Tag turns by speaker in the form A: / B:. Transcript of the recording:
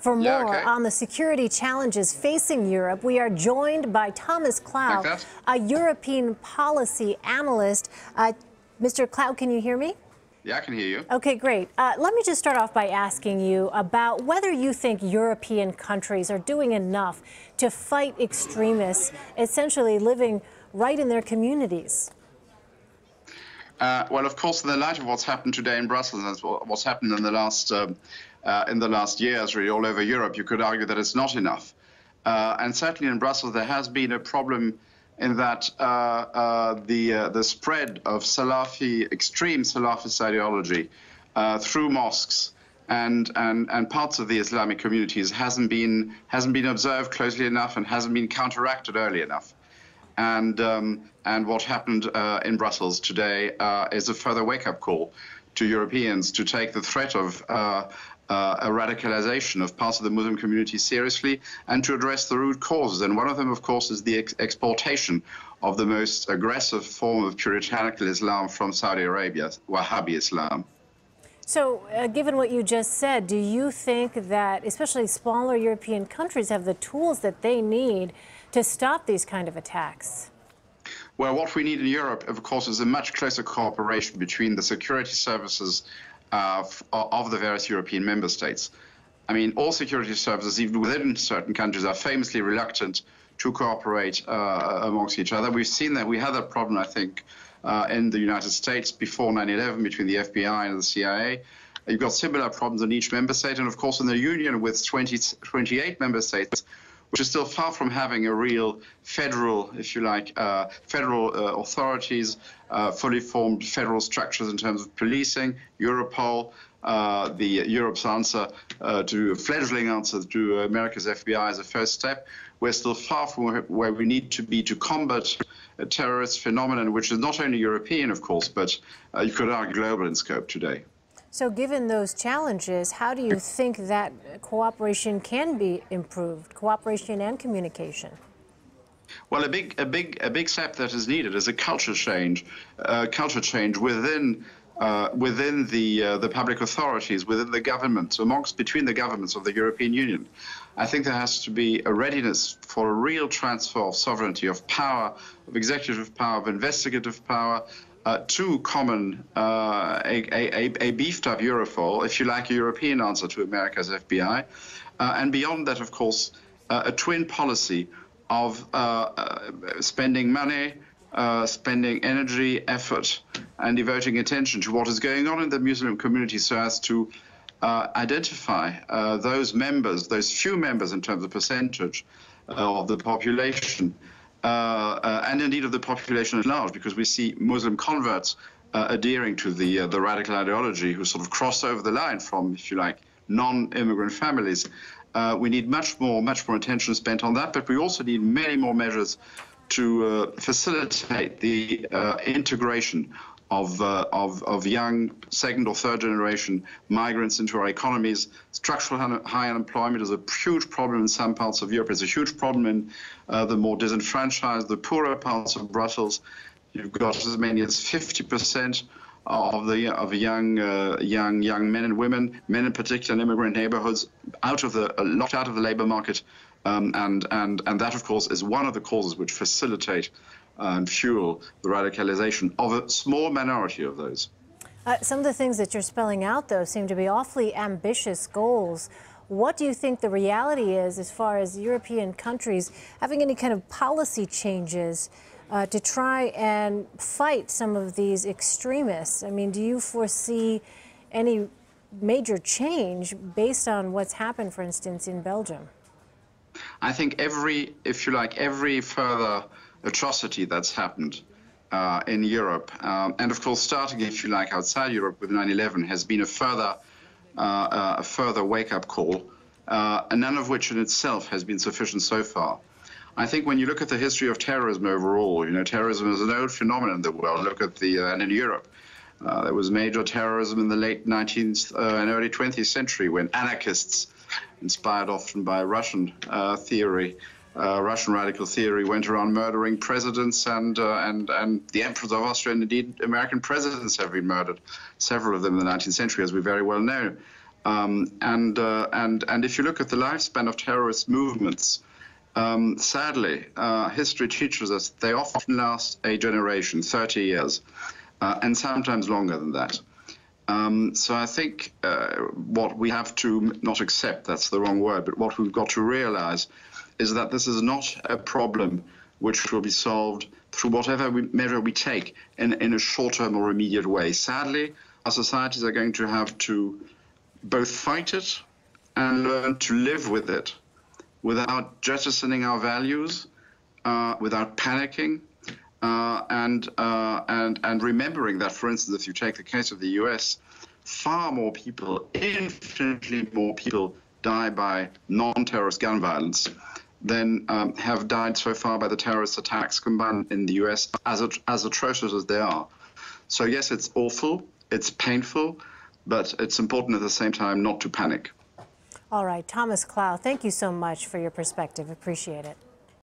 A: For more
B: Yeah, okay.
A: on the security challenges facing Europe, we are joined by Thomas Klau,
B: Like
A: a European policy analyst. Uh, Mr. Klau, can you hear me?
B: Yeah, I can hear you.
A: Okay, great. Uh, let me just start off by asking you about whether you think European countries are doing enough to fight extremists essentially living right in their communities.
B: Uh, well, of course, in the light of what's happened today in Brussels and what's happened in the last um, uh, in the last years, really all over Europe, you could argue that it's not enough. Uh, and certainly in Brussels, there has been a problem in that uh, uh, the uh, the spread of Salafi extreme Salafist ideology through mosques and, and and parts of the Islamic communities hasn't been hasn't been observed closely enough and hasn't been counteracted early enough. And um, and what happened uh, in Brussels today uh, is a further wake-up call to Europeans to take the threat of uh, uh, a radicalization of parts of the Muslim community seriously and to address the root causes. And one of them, of course, is the ex- exportation of the most aggressive form of puritanical Islam from Saudi Arabia, Wahhabi Islam.
A: So, uh, given what you just said, do you think that especially smaller European countries have the tools that they need to stop these kind of attacks?
B: Well, what we need in Europe, of course, is a much closer cooperation between the security services uh, of the various European member states. I mean, all security services, even within certain countries, are famously reluctant to cooperate uh, amongst each other. We've seen that. We had that problem, I think, uh, in the United States before 9/11 between the FBI and the CIA. You've got similar problems in each member state, and of course, in the Union with 20, 28 member states, which is still far from having a real federal, if you like, uh, federal uh, authorities, uh, fully formed federal structures in terms of policing, Europol, uh, the Europe's answer uh, to a fledgling answer to America's FBI as a first step. We're still far from where- we need to be to combat a terrorist phenomenon, which is not only European, of course, but uh, you could argue global in scope today.
A: So, given those challenges, how do you think that cooperation can be improved, cooperation and communication?
B: Well, a big, a big, a big step that is needed is a culture change, uh, culture change within. Uh, within the uh, the public authorities, within the governments, amongst between the governments of the European Union, I think there has to be a readiness for a real transfer of sovereignty, of power, of executive power, of investigative power, uh, to common uh, a, a, a beefed up Europol, if you like, a European answer to America's FBI, uh, and beyond that, of course, uh, a twin policy of uh, uh, spending money, spending energy, effort, and devoting attention to what is going on in the Muslim community so as to identify those members, those few members in terms of percentage of the population, and indeed of the population at large, because we see Muslim converts uh, adhering to the uh, the radical ideology who sort of cross over the line from, if you like, non-immigrant families. Uh, we need much more, much more attention spent on that, but we also need many more measures to uh, facilitate the uh, integration of, uh, of, of young second or third generation migrants into our economies. Structural high unemployment is a huge problem in some parts of Europe. It's a huge problem in uh, the more disenfranchised, the poorer parts of Brussels. You've got as many as 50% of the of young uh, young young men and women, men in particular in immigrant neighborhoods, out of the uh, locked out of the labor market, um, and and and that of course is one of the causes which facilitate and fuel the radicalization of a small minority of those.
A: Uh, some of the things that you're spelling out, though, seem to be awfully ambitious goals. What do you think the reality is as far as European countries having any kind of policy changes uh, to try and fight some of these extremists? I mean, do you foresee any major change based on what's happened, for instance, in Belgium?
B: I think every, if you like, every further atrocity that's happened uh, in Europe, um, and of course, starting, if you like, outside Europe with 9/11, has been a further, uh, uh, a further wake-up call, uh, and none of which in itself has been sufficient so far. I think when you look at the history of terrorism overall, you know, terrorism is an old phenomenon in the world. Look at the uh, and in Europe. Uh, there was major terrorism in the late 19th uh, and early 20th century when anarchists, inspired often by Russian uh, theory, uh, Russian radical theory, went around murdering presidents and uh, and and the emperors of Austria and indeed American presidents have been murdered, several of them in the 19th century, as we very well know. Um, and, uh, and, and if you look at the lifespan of terrorist movements, um, sadly, uh, history teaches us they often last a generation, 30 years, uh, and sometimes longer than that. Um, so I think uh, what we have to not accept, that's the wrong word, but what we've got to realize is that this is not a problem which will be solved through whatever we, measure we take in, in a short-term or immediate way. Sadly, our societies are going to have to both fight it and learn to live with it without jettisoning our values, uh, without panicking, uh, and, uh, and, and remembering that, for instance, if you take the case of the US, far more people, infinitely more people, die by non terrorist gun violence than um, have died so far by the terrorist attacks combined in the US, as, as atrocious as they are. So, yes, it's awful, it's painful, but it's important at the same time not to panic.
A: All right, Thomas Klau, thank you so much for your perspective. Appreciate it.